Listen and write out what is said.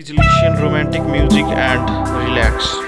Please romantic music and relax.